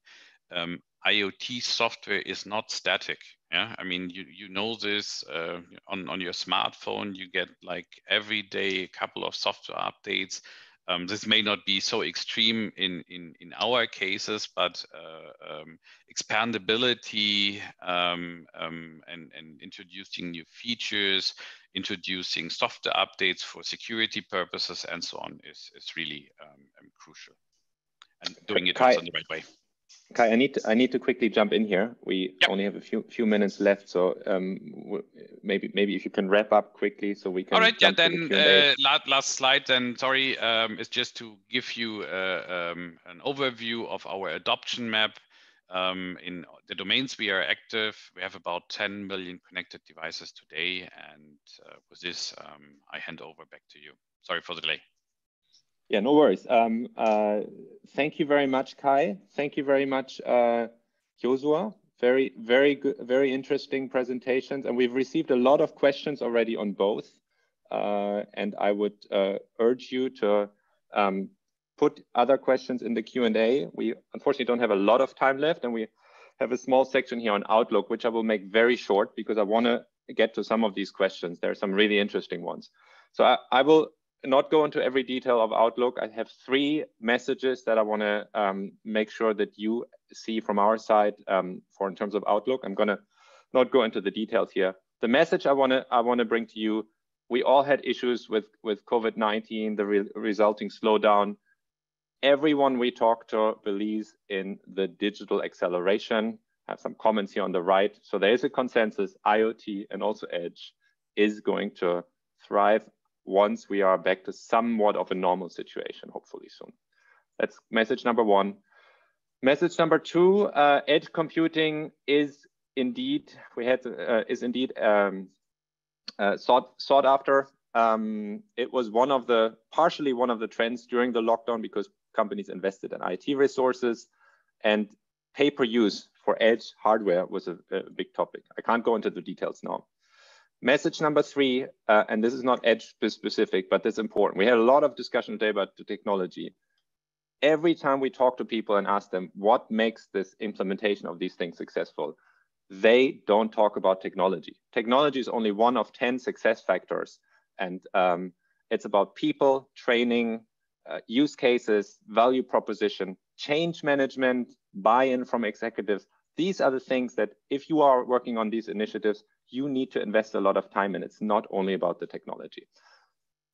[SPEAKER 3] um, IoT software is not static. Yeah, I mean, you, you know this uh, on, on your smartphone, you get like every day a couple of software updates. Um, this may not be so extreme in, in, in our cases, but uh, um, expandability um, um and, and introducing new features, introducing software updates for security purposes and so on is, is really um, um, crucial. And doing it Kai, in the right way.
[SPEAKER 1] Kai, I need to, I need to quickly jump in here. We yep. only have a few few minutes left, so um, maybe maybe if you can wrap up quickly, so we can.
[SPEAKER 3] All right, yeah. Then the uh, last, last slide. Then sorry, um, is just to give you uh, um, an overview of our adoption map. Um, in the domains we are active, we have about 10 million connected devices today. And uh, with this, um, I hand over back to you. Sorry for the delay.
[SPEAKER 1] Yeah, no worries. Um, uh, thank you very much, Kai. Thank you very much, uh, Josua. Very, very good, very interesting presentations. And we've received a lot of questions already on both. Uh, and I would uh, urge you to um, put other questions in the Q&A. We unfortunately don't have a lot of time left and we have a small section here on Outlook, which I will make very short because I want to get to some of these questions. There are some really interesting ones. So I, I will not go into every detail of Outlook. I have three messages that I want to um, make sure that you see from our side um, for in terms of Outlook. I'm going to not go into the details here. The message I want to I want to bring to you: we all had issues with with COVID-19, the re resulting slowdown everyone we talk to believes in the digital acceleration. I have some comments here on the right. So there is a consensus, IoT and also Edge is going to thrive once we are back to somewhat of a normal situation, hopefully soon. That's message number one. Message number two, uh, edge computing is indeed, we had, uh, is indeed um, uh, sought, sought after. Um, it was one of the, partially one of the trends during the lockdown because companies invested in IT resources. And pay-per-use for edge hardware was a, a, big topic. I can't go into the details now. Message number three, uh, and this is not edge specific, but it's important. We had a lot of discussion today about the technology. Every time we talk to people and ask them what makes this implementation of these things successful, they don't talk about technology. Technology is only one of 10 success factors. And um, it's about people, training, uh, use cases, value proposition, change management, buy-in from executives. These are the things that if you are working on these initiatives, you need to invest a lot of time in. It's not only about the technology.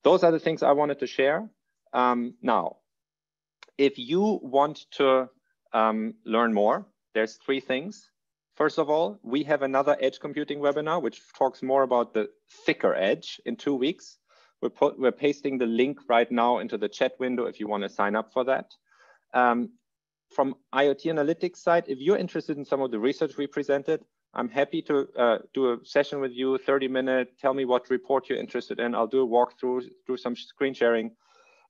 [SPEAKER 1] Those are the things I wanted to share. Um, now, if you want to um, learn more, there's three things. First of all, we have another edge computing webinar, which talks more about the thicker edge in two weeks. We're, put, we're pasting the link right now into the chat window if you want to sign up for that. Um, from IoT analytics side, if you're interested in some of the research we presented, I'm happy to uh, do a session with you, 30 minute, tell me what report you're interested in. I'll do a walkthrough, do some screen sharing.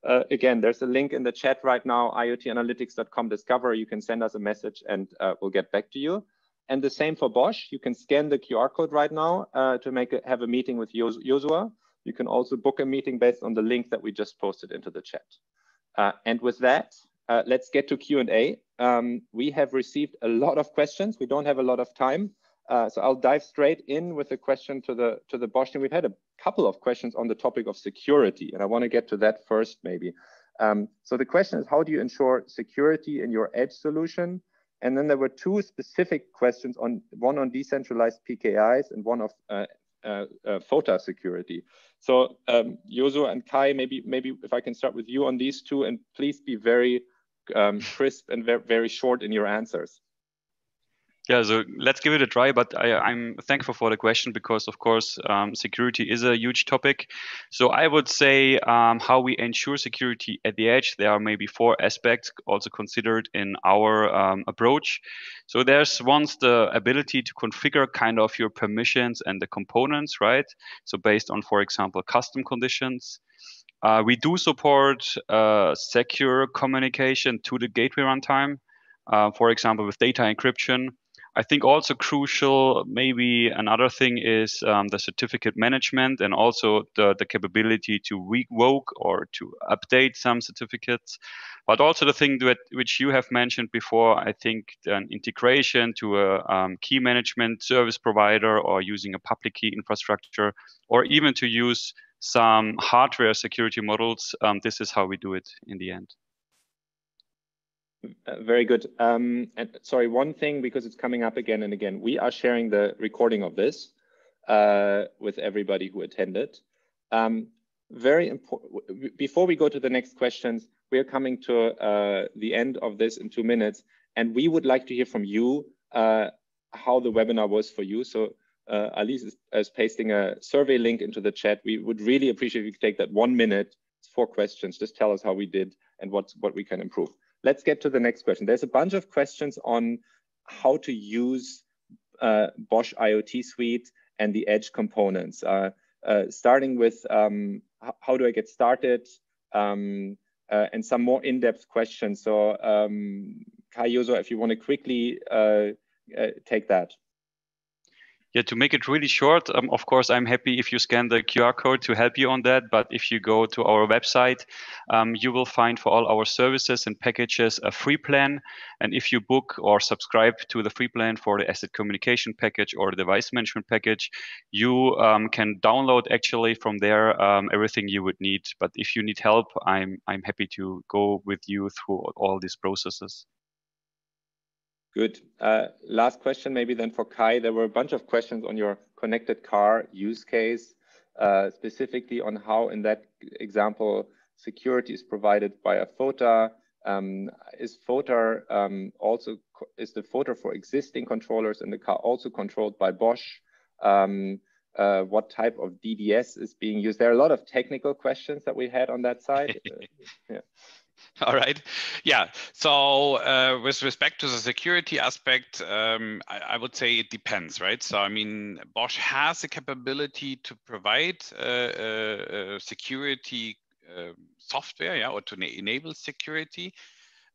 [SPEAKER 1] Uh, again, there's a link in the chat right now, iotanalytics.com discover. You can send us a message and uh, we'll get back to you. And the same for Bosch. You can scan the QR code right now uh, to make a, have a meeting with Josua. You can also book a meeting based on the link that we just posted into the chat. Uh, and with that, uh, let's get to Q&A. Um, we have received a lot of questions. We don't have a lot of time. Uh, so I'll dive straight in with a question to the to the Bosch team. We've had a couple of questions on the topic of security, and I want to get to that first, maybe. Um, so the question is, how do you ensure security in your edge solution? And then there were two specific questions on one on decentralized PKIs and one of uh, uh, uh, FOTA security. So um, Josua and Kai, maybe maybe if I can start with you on these two, and please be very um, crisp and very, very short in your answers.
[SPEAKER 2] Yeah, so let's give it a try. But I, am thankful for the question because, of course, um, security is a huge topic. So I would say um, how we ensure security at the edge. There are maybe four aspects also considered in our um, approach. So there's once the ability to configure kind of your permissions and the components, right? So based on, for example, custom conditions. Uh, we do support uh, secure communication to the gateway runtime. Uh, for example, with data encryption. I think also crucial, maybe another thing is um, the certificate management and also the, the capability to revoke or to update some certificates. But also the thing that which you have mentioned before, I think an integration to a um, key management service provider or using a public key infrastructure, or even to use some hardware security modules. Um, this is how we do it in the end.
[SPEAKER 1] Uh, very good. Um, and sorry, one thing because it's coming up again and again. We are sharing the recording of this uh, with everybody who attended. Um, very important. Before we go to the next questions, we are coming to uh, the end of this in two minutes, and we would like to hear from you uh, how the webinar was for you. So uh, Alice is, is, pasting a survey link into the chat. We would really appreciate if you could take that one minute, four questions, just tell us how we did and what, what we can improve let's get to the next question. There's a bunch of questions on how to use uh, Bosch IoT Suite and the edge components. Uh, uh, starting with um, how do I get started um, uh, and some more in-depth questions. So um, Kai Josua, if you want to quickly uh, uh, take that.
[SPEAKER 2] Yeah, to make it really short, um, of course, I'm happy if you scan the QR code to help you on that. But if you go to our website, um, you will find for all our services and packages a free plan. And if you book or subscribe to the free plan for the asset communication package or the device management package, you um, can download actually from there um, everything you would need. But if you need help, I'm I'm happy to go with you through all these processes.
[SPEAKER 1] Good. Uh, last question, maybe then for Kai. There were a bunch of questions on your connected car use case, uh, specifically on how, in that example, security is provided by a FOTA. Um, is FOTA um, also is the FOTA for existing controllers in the car also controlled by Bosch? Um, uh, what type of DDS is being used? There are a lot of technical questions that we had on that side. [laughs]
[SPEAKER 3] yeah. [laughs] All right. Yeah. So uh, with respect to the security aspect, um, I, I, would say it depends, right? So I mean, Bosch has the capability to provide uh, uh, uh security um, software, yeah, or to enable security.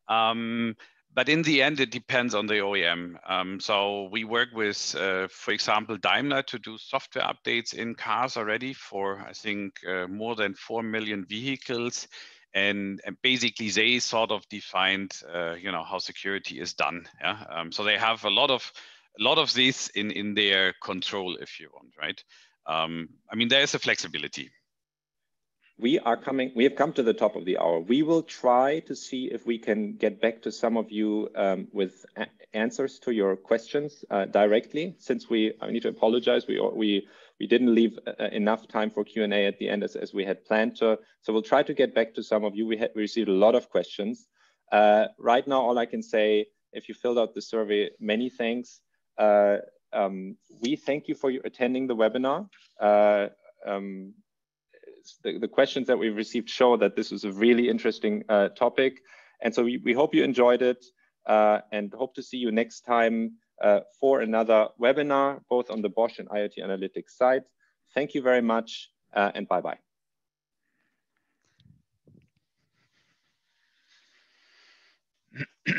[SPEAKER 3] Um, but in the end, it depends on the OEM. Um, so we work with, uh, for example, Daimler to do software updates in cars already for, I think, uh, more than 4 million vehicles. And, and basically they sort of defined, uh, you know, how security is done. Yeah. Um, so they have a lot of, a lot of this in, in their control, if you want, right? Um, I mean, there is a flexibility
[SPEAKER 1] we are coming, we have come to the top of the hour. We will try to see if we can get back to some of you um, with answers to your questions uh, directly. Since we, I need to apologize, we we we didn't leave uh, enough time for Q and A at the end as, as we had planned to. So we'll try to get back to some of you. We, we received a lot of questions. Uh, right now, all I can say, if you filled out the survey, many thanks. Uh, um, we thank you for attending the webinar. Uh, um, the, the, questions that we've received show that this was a really interesting uh, topic. And so we, we hope you enjoyed it uh, and hope to see you next time uh, for another webinar, both on the Bosch and IoT Analytics side. Thank you very much uh, and bye-bye. [clears throat]